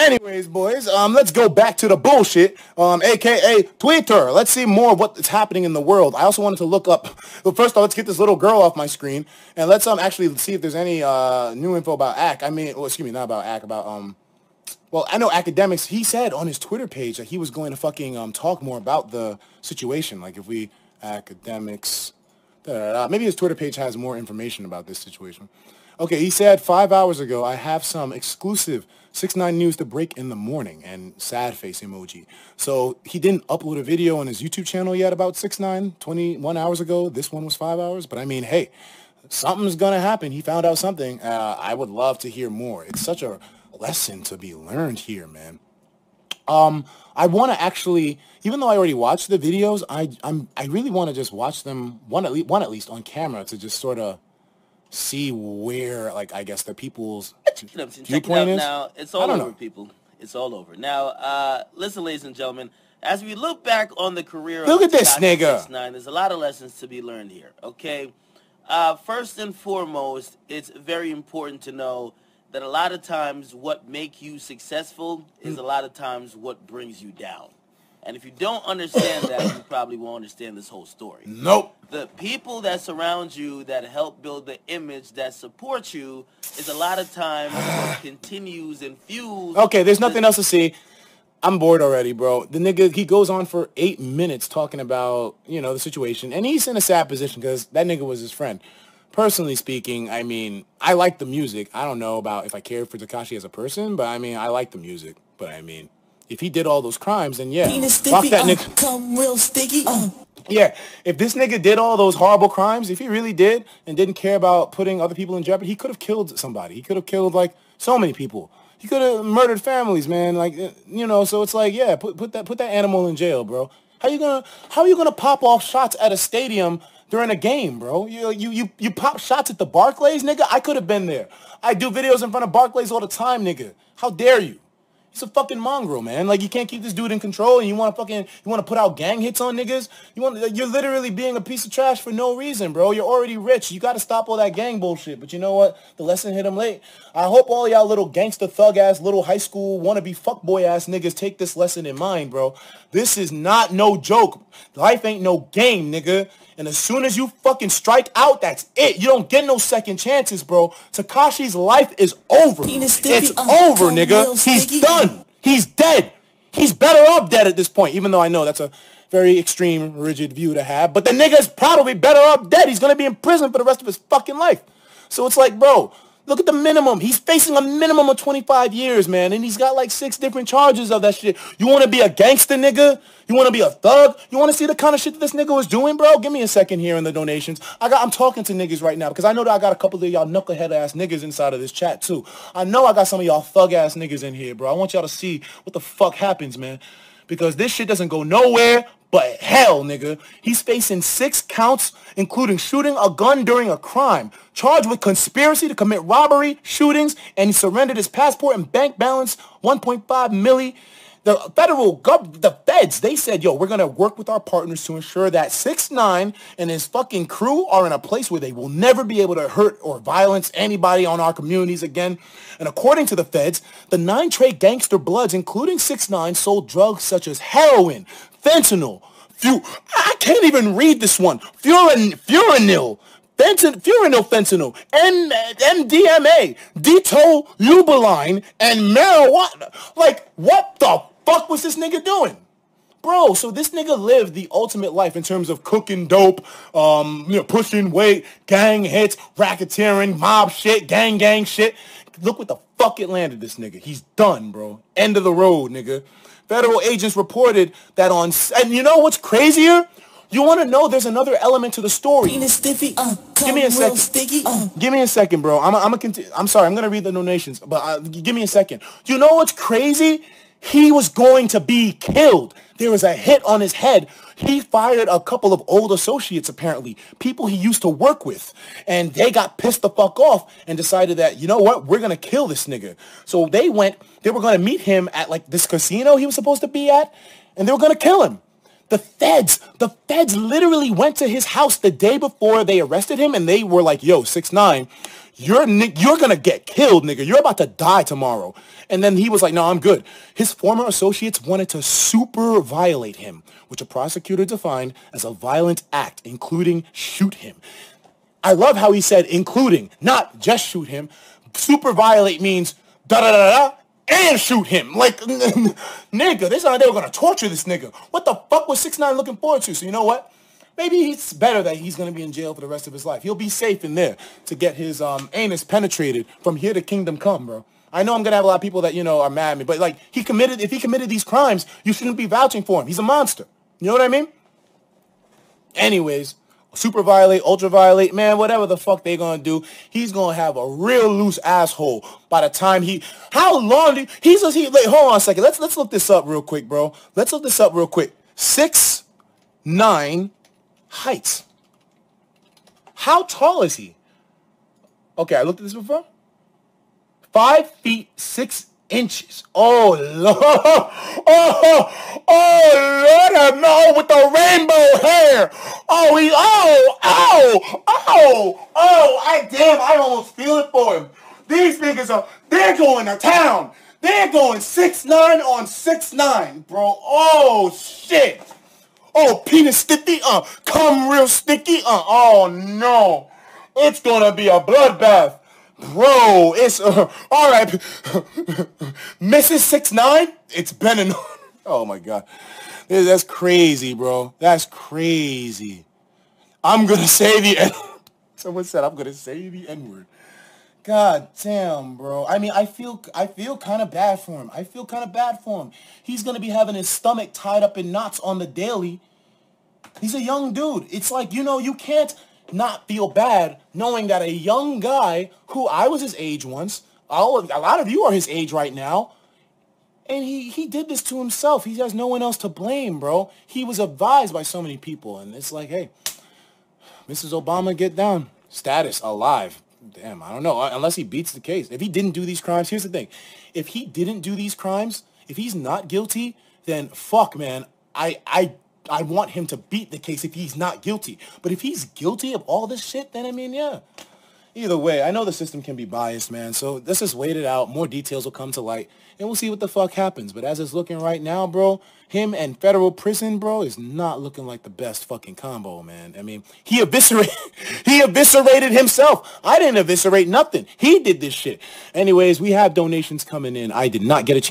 Anyways, boys, um, let's go back to the bullshit, um, aka Twitter. Let's see more of what's happening in the world. I also wanted to look up. Well, first off, let's get this little girl off my screen, and let's um actually see if there's any uh new info about Ack. I mean, well, excuse me, not about Ack, about um. Well, I know Akademiks. He said on his Twitter page that he was going to fucking um talk more about the situation. Like if we Akademiks, da, da, da. maybe his Twitter page has more information about this situation. Okay, he said five hours ago, I have some exclusive 6 9 news to break in the morning and sad face emoji. So he didn't upload a video on his YouTube channel yet about 6 9 21 hours ago. This one was five hours. But I mean, hey, something's going to happen. He found out something. Uh, I would love to hear more. It's such a lesson to be learned here, man. Um, I want to actually, even though I already watched the videos, I I'm I really want to just watch them one at least one at least on camera to just sort of see where like I guess the people's Check it out, check viewpoint out is. now. It's all over, know. people. It's all over. Now, uh, listen, ladies and gentlemen, as we look back on the career Look of at this nigga. 69, there's a lot of lessons to be learned here, okay? Uh, first and foremost, it's very important to know that a lot of times what make you successful is a lot of times what brings you down. And if you don't understand that, you probably won't understand this whole story Nope. the people that surround you that help build the image that support you is a lot of times what continues and fuels. Okay, there's nothing else to see. I'm bored already, bro. The nigga, he goes on for eight minutes talking about, you know, the situation. And he's in a sad position because that nigga was his friend. Personally speaking, I mean, I like the music. I don't know about if I care for Takashi as a person, but I mean, I like the music. But I mean, if he did all those crimes, then yeah. Fuck that uh, nigga. come real sticky, uh. Yeah, if this nigga did all those horrible crimes, if he really did and didn't care about putting other people in jeopardy, he could have killed somebody. He could have killed like so many people. He could have murdered families, man. Like uh, you know, so it's like, yeah, put put that put that animal in jail, bro. How you gonna how are you gonna pop off shots at a stadium during a game, bro? You you you you pop shots at the Barclays, nigga. I could have been there. I do videos in front of Barclays all the time, nigga. How dare you? He's a fucking mongrel, man. Like you can't keep this dude in control, and you want to fucking you want to put out gang hits on niggas. You want you're literally being a piece of trash for no reason, bro. You're already rich. You got to stop all that gang bullshit. But you know what? The lesson hit him late. I hope all y'all little gangster thug ass little high school wannabe fuckboy ass niggas take this lesson in mind, bro. This is not no joke. Life ain't no game, nigga. And as soon as you fucking strike out, that's it. You don't get no second chances, bro. Takashi's life is over. It's over, nigga. He's done. He's dead. He's better off dead at this point, even though I know that's a very extreme, rigid view to have. But the nigga's probably better off dead. He's gonna be in prison for the rest of his fucking life. So it's like, bro, look at the minimum. He's facing a minimum of 25 years, man, and he's got like six different charges of that shit. You wanna be a gangster, nigga? You wanna be a thug? You wanna see the kind of shit that this nigga was doing, bro? Give me a second here in the donations. I got I'm talking to niggas right now because I know that I got a couple of y'all knucklehead ass niggas inside of this chat too. I know I got some of y'all thug ass niggas in here, bro. I want y'all to see what the fuck happens, man. Because this shit doesn't go nowhere but hell, nigga. He's facing six counts, including shooting a gun during a crime, charged with conspiracy to commit robbery, shootings, and he surrendered his passport and bank balance, 1.5 milli. The federal gov, the feds, they said, yo, we're gonna work with our partners to ensure that 6 9 and his fucking crew are in a place where they will never be able to hurt or violence anybody on our communities again. And according to the feds, the nine Trey gangster bloods, including 6 9 sold drugs such as heroin, fentanyl, fu- I can't even read this one, furin, furanyl, fentan, furanyl fentanyl, M- MDMA, ditolubiline, and marijuana. Like, what the fuck was this nigga doing? Bro, so this nigga lived the ultimate life in terms of cooking dope, um, you know, pushing weight, gang hits, racketeering, mob shit, gang gang shit. Look what the fuck it landed this nigga. He's done, bro. End of the road, nigga. Federal agents reported that on, and you know what's crazier? You want to know there's another element to the story. Uh, Give me a second. uh. Give me a second, bro. I'm I'm a I'm sorry. I'm gonna read the donations, but uh, give me a second. You know what's crazy? He was going to be killed. There was a hit on his head. He fired a couple of old associates, apparently, people he used to work with, and they got pissed the fuck off and decided that you know what, we're gonna kill this nigga. So they went. They were gonna meet him at like this casino he was supposed to be at, and they were gonna kill him. The feds, the feds literally went to his house the day before they arrested him and they were like, yo, 6 9 you're you're gonna get killed, nigga. You're about to die tomorrow. And then he was like, no, I'm good. His former associates wanted to super violate him, which a prosecutor defined as a violent act, including shoot him. I love how he said including, not just shoot him. Super violate means da da da da and shoot him. Like, nigga, they like they were gonna torture this nigga. What the fuck was 6 9 looking forward to? So you know what? Maybe it's better that he's gonna be in jail for the rest of his life. He'll be safe in there to get his um, anus penetrated from here to kingdom come, bro. I know I'm gonna have a lot of people that you know are mad at me, but like he committed, if he committed these crimes, you shouldn't be vouching for him. He's a monster. You know what I mean? Anyways, super violate, ultra violate, man, whatever the fuck they gonna do, he's gonna have a real loose asshole by the time he. How long do he's he? Wait, hold on a second. Let's let's look this up real quick, bro. Let's look this up real quick. Six nine height. How tall is he? Okay, I looked at this before. Five feet six inches. Oh Lord! Oh, oh Lord! no with the rainbow Oh, he. Oh, oh, oh, oh! I damn! I almost feel it for him. These niggas are. They're going to town. They're going six nine on six nine, bro. Oh shit! Oh, penis sticky, uh, come real sticky, uh, oh no. It's gonna be a bloodbath. Bro, it's, uh, alright. Mrs. Six Nine, it's been an, oh my god. That's crazy, bro. That's crazy. I'm gonna say the N Someone said I'm gonna say the N-word. God damn, bro. I mean, I feel I feel kind of bad for him. I feel kind of bad for him. He's to be having his stomach tied up in knots on the daily. He's a young dude. It's like, you know, you can't not feel bad knowing that a young guy who I was his age once, all of, a lot of you are his age right now, and he, he did this to himself. He has no one else to blame, bro. He was advised by so many people, and it's like, hey, Mrs. Obama, get down. Status, alive. Damn, I don't know. Unless he beats the case. If he didn't do these crimes, here's the thing. If he didn't do these crimes, if he's not guilty, then fuck, man. I, I, I want him to beat the case if he's not guilty. But if he's guilty of all this shit, then I mean, yeah. Either way, I know the system can be biased, man. So let's just wait it out. More details will come to light, and we'll see what the fuck happens. But as it's looking right now, bro, him and federal prison, bro, is not looking like the best fucking combo, man. I mean, he eviscerated, he eviscerated himself. I didn't eviscerate nothing. He did this shit. Anyways, we have donations coming in. I did not get a chance.